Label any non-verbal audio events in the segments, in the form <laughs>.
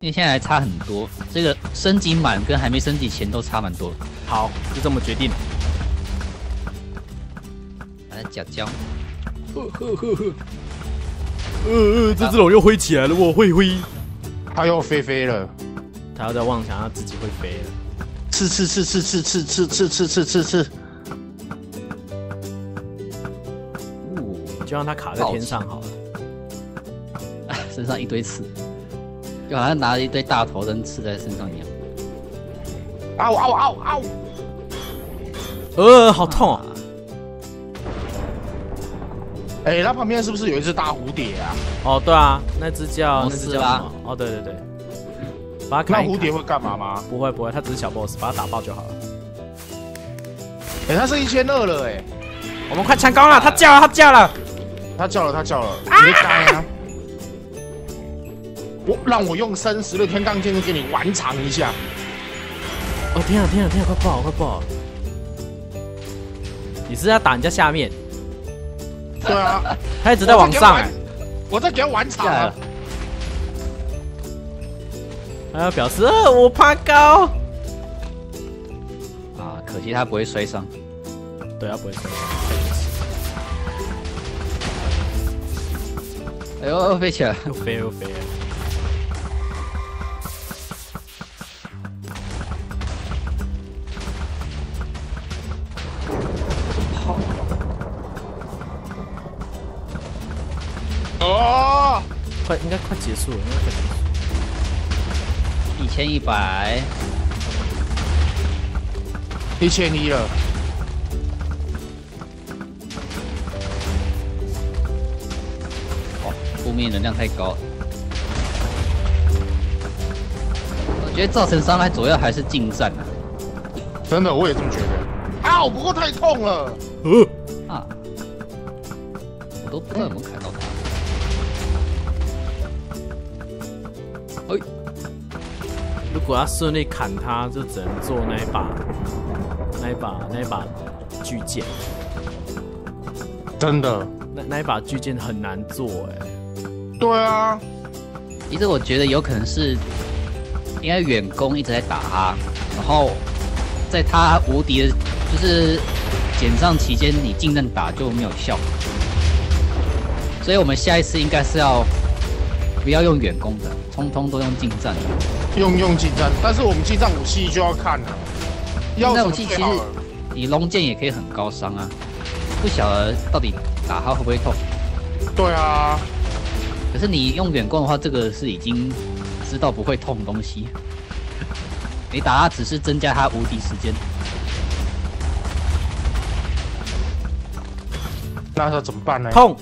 因为现在还差很多，这个升级满跟还没升级前都差蛮多。好，就这么决定。来脚胶，呵呵呵呵。呃呃，这只龙又飞起来了，我会飞。它又飞飞了，它又在妄想它自己会飞了。刺刺刺刺刺刺刺刺刺刺刺就让它卡在天上好了。<laughs> 身上一堆刺。就好像拿了一堆大头针刺在身上一样。嗷嗷嗷嗷！呃，好痛啊！哎，它旁边是不是有一只大蝴蝶啊？哦，对啊，那只叫那只叫哦，对对对。把它那蝴蝶会干嘛吗？不会不会，它只是小 boss，把它打爆就好了。哎，它是一千二了哎！我们快抢高了，它叫了，它叫了，它叫了，他叫了，别开啊！我让我用生十的天罡剑给你完场一下。哦天啊天啊天啊，快爆快爆！你是要打人家下面？对啊，他一直在往上哎。我在给他玩长。还要表示我怕高。啊，可惜他不会摔伤。对，他不会摔伤。哎呦，飞起来！又飞又飞。哦，快，应该快结束了，应该快结束。一千一百，一千一了。负面能量太高。我觉得造成伤害主要还是近战啊。真的，我也这么觉得。啊，不过太痛了。呃。啊。我都不知道有没有砍到他。哎，如果要顺利砍他，就只能做那一把、那一把、那一把巨剑。真的，那那一把巨剑很难做哎。对啊，其实我觉得有可能是，应该远攻一直在打他，然后在他无敌的，就是减上期间，你近战打就没有效。所以我们下一次应该是要不要用远攻的。通通都用近战，用用近战，但是我们近战武器就要看了。近战武器其实你龙剑也可以很高伤啊，不晓得到底打他会不会痛。对啊，可是你用远光的话，这个是已经知道不会痛的东西。你打他只是增加他无敌时间。那要怎么办呢？痛。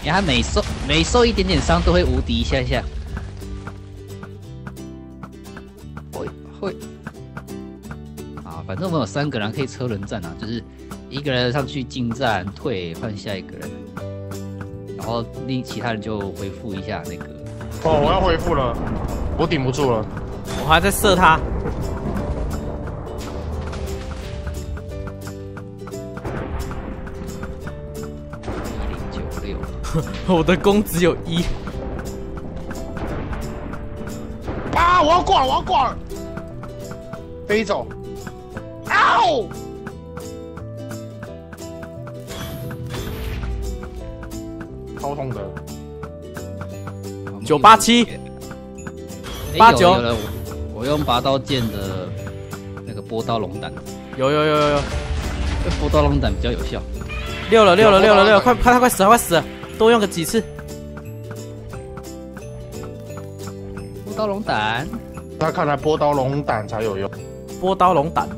你看每受每受一点点伤都会无敌一下下，会会啊，反正我们有三个人可以车轮战啊，就是一个人上去近战退换下一个人，然后另其他人就回复一下那个。哦，我要回复了，我顶不住了，我还在射他。<laughs> 我的弓只有一。啊！我要挂了，我要挂了！飞走！啊！超痛的。九八七。八九。我用拔刀剑的那个波刀龙胆。有有有有有。这波刀龙胆比较有效。六了六了六了六！快快快死了快死了！多用个几次。波刀龙胆，那看来波刀龙胆才有用。波刀龙胆，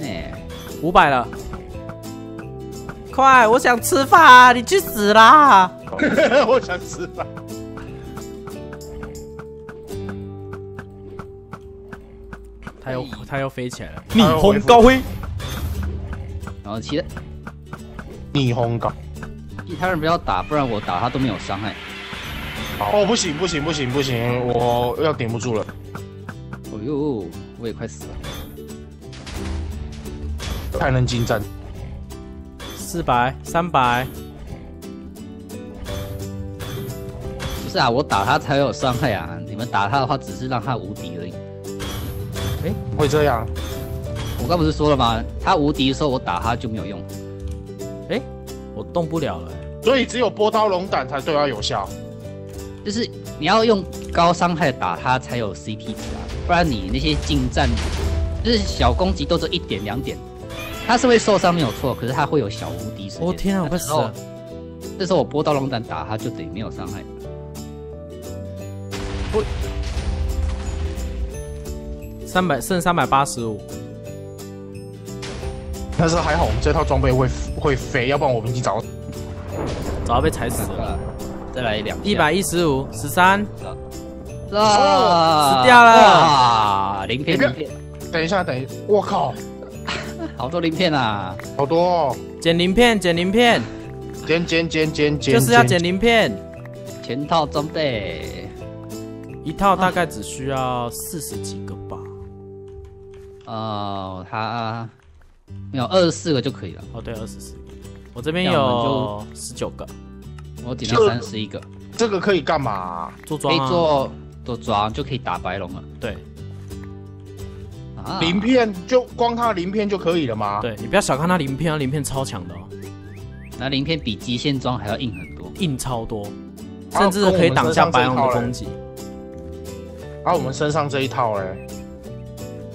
哎，五百了，快！我想吃饭，你去死啦！<laughs> 我想吃饭。他又他又飞起来了，逆风高飞。然后起来，逆风高。其他人不要打，不然我打他都没有伤害。哦，不行不行不行不行，我要顶不住了。哦呦，我也快死了。太能进站。四百、三百，不是啊，我打他才有伤害啊，你们打他的话只是让他无敌而已。会这样？我刚不是说了吗？他无敌的时候我打他就没有用。我动不了了、所以只有波涛龙胆才对他有效。就是你要用高伤害打他才有 CP 值啊，不然你那些近战就是小攻击都是一点两点，他是会受伤没有错，可是他会有小无敌时间。我、天啊，我快死了！这时候我波刀龙胆打他就等于没有伤害。三百剩三百八十五，但是还好我们这套装备会会飞，要不然我们已经早早要被踩死了。啊，再来两下一百一十五，十三，啊，死掉了哇，鳞片你不要鳞片，等一下，等一下，我靠，好多鳞片啊！好多。哦！捡鳞片，捡鳞片，捡捡捡捡捡，就是要捡鳞片，全套装备，一套大概只需要四十几个吧。哦，他没有二十四个就可以了，哦，对，二十四个，我这边有十九个，我点到三十一个，这个可以干嘛、可做装啊，以做做装就可以打白龙了。对啊！鳞片就光它的鳞片就可以了吗？，对，你不要小看它鳞片，它鳞片超强的哦，那鳞片比极限装还要硬很多。硬超多，啊甚至可以挡下白龙的攻击。啊，我们身上这一套嘞，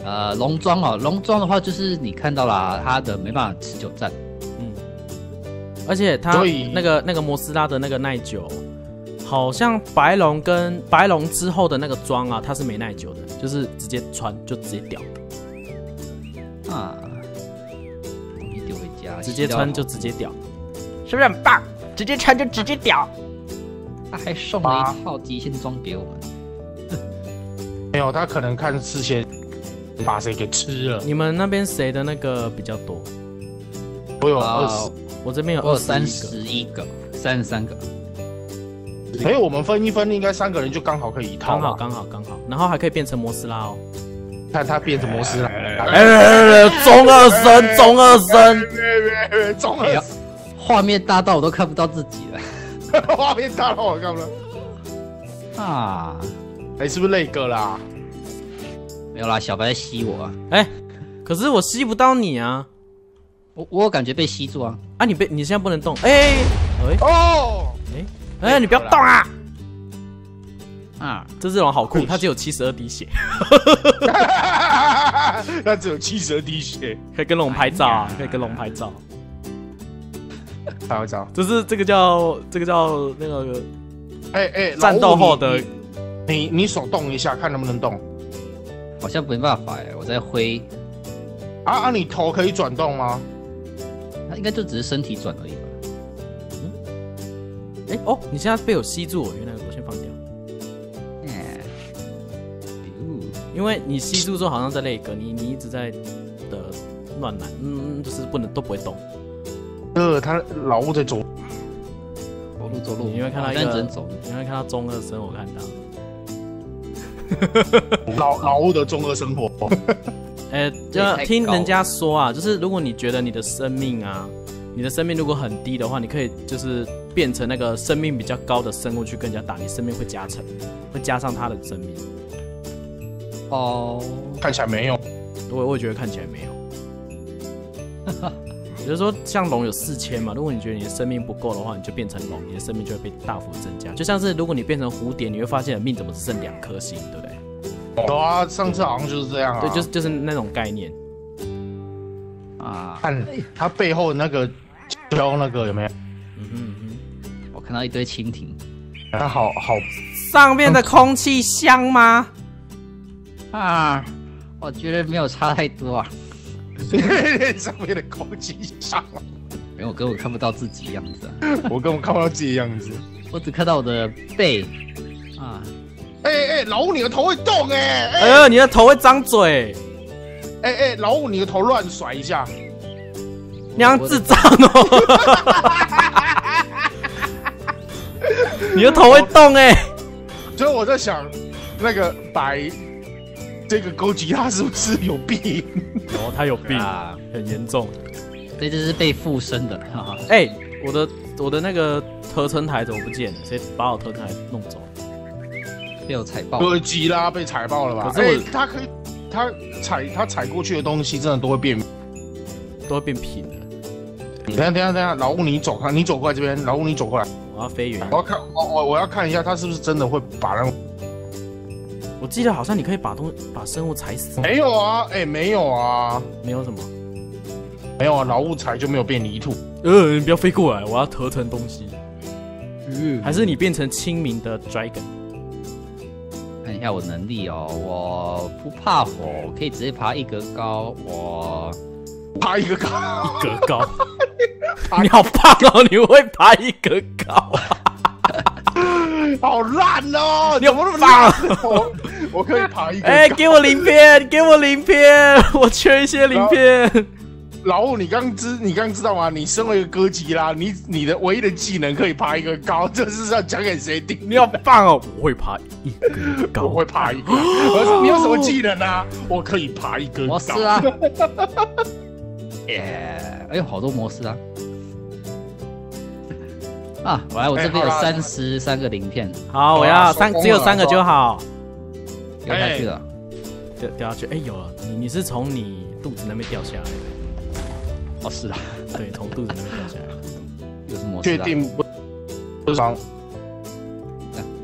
呃，龙装哦，龙装的话就是你看到了，它的没办法持久战，嗯而且它所以那个那个摩斯拉的那个耐久，好像白龙跟白龙之后的那个装啊，它是没耐久的，就是直接穿就直接掉，啊，东西丢回家，直接穿就直接掉。是不是很棒？直接穿就直接掉。他还送了一套极限装给我们，<laughs> 没有，他可能看事先把谁给吃了。你们那边谁的那个比较多？我有二啊十，，我这边有二三十一十一个，三十三个，所以我们分一分，应该三个人就刚好可以一，套。刚好刚好刚好，然后还可以变成摩斯拉哦。看他变成摩斯拉，哎，中二生，中二生，中哎呀了，画面大到我都看不到自己了画面大到，我看不到。啊！哎，是不是累哥啦？没有啦，小白在吸我啊，哎，可是我吸不到你啊！我我有感觉被吸住啊，啊，你被你现在不能动，哎哎哦，哎，你不要动啊！啊，这只龙好酷，哎它只有七十二滴血，<laughs> 它只有七十二滴血，可以跟龙拍照啊，可以跟龙拍照。拍个照。这是这个叫这个叫那个哎哎，战斗后的你你你手动一下，看能不能动。好像没办法哎，我在挥，啊啊，你头可以转动吗？它应该就只是身体转而已吧。哎哦，你现在被我吸住了，原来我先放掉，因为你吸住之后好像在那个你你一直在的乱来，嗯，就是不能都不会动。呃，他老吴在走，走路走路，你会看到一个好像只能走路，你会看到中二生，我看到。老老吴的中二生活。<laughs> 呃，就听人家说啊，就是如果你觉得你的生命啊，你的生命如果很低的话，你可以就是变成那个生命比较高的生物去跟人家打，你生命会加成，会加上他的生命。哦，看起来没有。我我也觉得看起来没有。也就是说，像龙有四千嘛，如果你觉得你的生命不够的话，你就变成龙，你的生命就会被大幅增加。就像是如果你变成蝴蝶，你会发现你命怎么只剩两颗星，对不对？有啊，上次好像就是这样啊。对，就是就是那种概念。啊，看它背后那个雕那个有没有？嗯嗯嗯。我看到一堆蜻蜓。啊好好，上面的空气香吗？啊，我觉得没有差太多啊，<laughs> 上面的空气香，因为我根本看不到自己的样子啊，我根本看不到自己的样子。我只看到我的背。啊，哎哎，老五你的头会动哎。哎呦，你的头会张嘴，哎哎，老五你的头乱甩一下。你好像智障哦！你的头会动哎、所以我在想，那个白这个勾吉拉是不是有病？哦，他有病，啊，很严重。这就是被附身的，哈哈。哎、我的我的那个合成台怎么不见了？谁把我合成台弄走？被我踩爆。哥吉拉被踩爆了吧？可是他可以，他踩他踩过去的东西真的都会变。都会变平的。等一下等一下等下，老吴你走开，你走过来这边，老吴你走过来，我要飞远我。要看我我我要看一下他是不是真的会把那我记得好像你可以把东把生物踩死，没有啊，哎、没有啊，没有什么。没有啊，老吴踩就没有变泥土。呃，你不要飞过来，我要合成东西。嗯还是你变成清明的 dragon？看一下我能力哦，我不怕火，我可以直接爬一格高。我爬一格高，一格高，<laughs> 你好胖哦！你会爬一格高，<laughs> 好烂哦！你有怎么那么棒烂？我我可以爬一。哎、给我鳞片，给我鳞片，我缺一些鳞片。老五，你刚知你刚知道吗？你身为一个哥吉拉，你你的唯一的技能可以爬一个高，<laughs> 这是要讲给谁听？你要棒哦！我会爬一格我高，会爬一个，我说你有什么技能啊？我可以爬一个高。模式啊！耶！<laughs> <laughs> 哎呦，好多模式啊！啊，我来，我这边有三十三个鳞片，好，我要三，只有三个就好。掉下去了。掉掉下去，哎、有了，你你是从你肚子那边掉下来的，哦，是啊，<laughs> 对，从肚子那边掉下来的。又是模式、啊。确定不？不是啊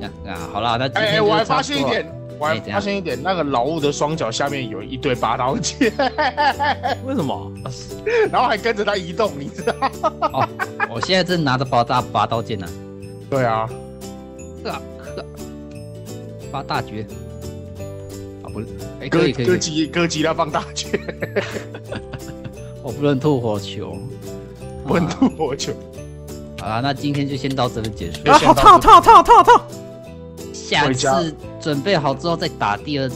啊啊！好啦，那哎我还发现一点，我还发现一点，那个老物的双脚下面有一对拔刀剑，<laughs> 为什么？然后还跟着他移动，你知道？哦，我现在正拿着拔大拔刀剑呢、对啊，啊，啊发大绝。啊，不是，哎、哥哥吉哥吉拉放大拳，<laughs> 我不能吐火球。不能吐火球。好啦，那今天就先到这里结束。啊，好烫，好烫，好烫，好烫，好烫！下次准备好之后再打第二支。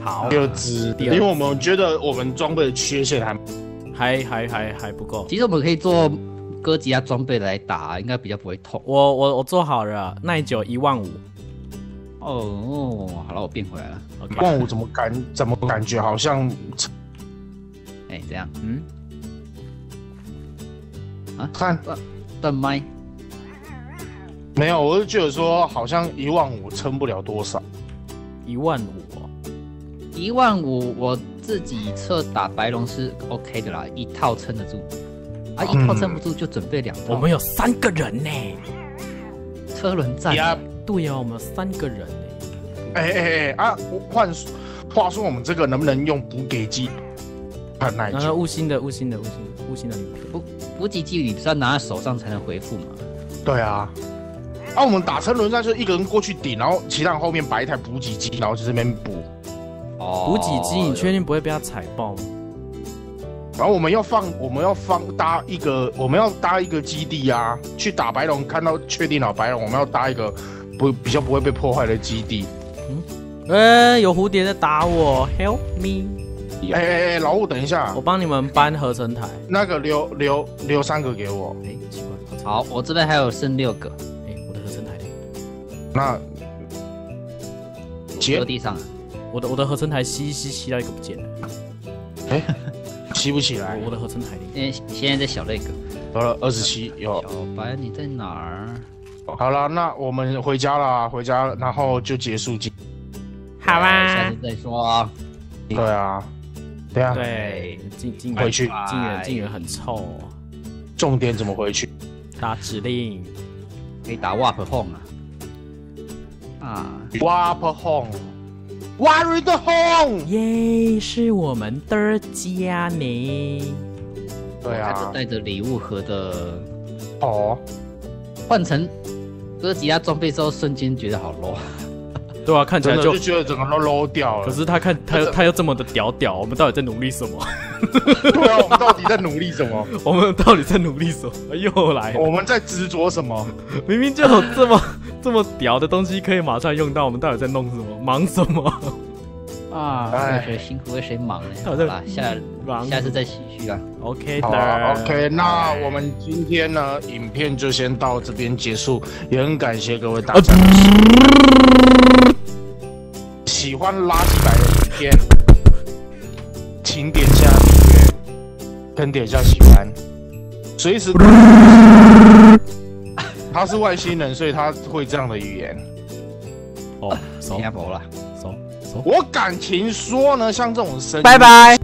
好第二支，因为我们觉得我们装备的缺陷还还还还还不够。其实我们可以做哥吉拉装备来打，应该比较不会痛。我我我做好了，耐久一万五。哦，好了，我变回来了。OK，万五怎么感怎么感觉好像哎、这样嗯，看断麦。没有，我就觉得说好像一万五撑不了多少。一万五哦。一万五，我自己测打白龙是 OK 的啦，一套撑得住。啊，一套撑不住就准备两套。我们有三个人呢。车轮战，呀，对呀、我们有三个人呢。哎哎哎啊！换话说，我们这个能不能用补给机？很耐然后久。悟性的悟性的悟性的悟性的女仆补给机你不是要拿在手上才能回复吗？对啊。啊，我们打车轮战就一个人过去顶，然后其他人后面摆一台补给机，然后就这边补。哦补给机，你确定不会被他踩爆吗？然后我们要放，我们要放搭一个，我们要搭一个基地啊，去打白龙，看到确定了白龙，我们要搭一个不比较不会被破坏的基地。哎、有蝴蝶在打我，Help me！哎哎哎，老五，等一下我，帮你们搬合成台。那个留留留三个给我。哎、奇怪，好，我这边还有剩六个，哎、我的合成台，那搁结地上了。我的我的合成台吸吸吸到一个不见了，哎，吸不起来我？的合成台嘞，现在现在在小那个。好了二十七，有。小白你在哪儿？好了，那我们回家了，回家，然后就结束今。好下啊次，再说啊。对啊，对啊，对，进进回去进园进园很臭哦，重点怎么回去？打指令，可以打 Warp Home 啊。啊，Warp home，Where the home？耶，是我们的家呢。对啊，带着礼物盒的，哦，换成哥吉拉装备之后，瞬间觉得好 low。对啊，看起真来就觉得整个都 low 掉了。可是他看他又他又这么的屌屌，我们到底在努力什么？<laughs> 对啊，我们到底在努力什么？<laughs> 我们到底在努力什么？又来，我们在执着什么？明明就有这么 <laughs> 这么屌的东西可以马上用到，我们到底在弄什么？忙什么？啊，哎为谁辛苦为谁忙呢？好的好啦，下忙下次再继续啊。OK 好，OK，那我们今天呢，影片就先到这边结束，也很感谢各位大家。喜欢垃圾白的影片，请点下订阅，跟点下喜欢，随时。<laughs> 他是外星人，所以他会这样的语言。哦，熟新加坡啦。熟熟。我感情说呢，像这种声音，拜拜。